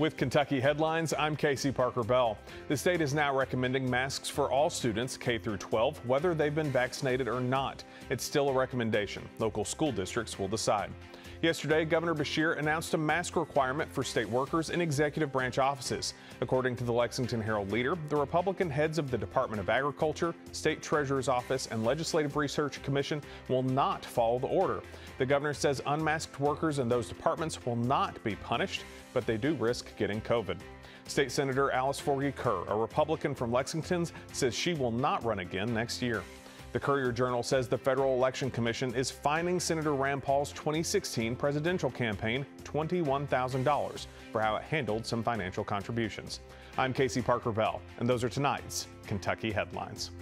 With Kentucky headlines, I'm Casey Parker Bell. The state is now recommending masks for all students K through 12, whether they've been vaccinated or not. It's still a recommendation. Local school districts will decide. Yesterday, Governor Beshear announced a mask requirement for state workers in executive branch offices. According to the Lexington Herald leader, the Republican heads of the Department of Agriculture, State Treasurer's Office, and Legislative Research Commission will not follow the order. The governor says unmasked workers in those departments will not be punished, but they do risk getting COVID. State Senator Alice Forgy Kerr, a Republican from Lexington, says she will not run again next year. The Courier Journal says the Federal Election Commission is fining Senator Rand Paul's 2016 presidential campaign $21,000 for how it handled some financial contributions. I'm Casey Parker Bell, and those are tonight's Kentucky headlines.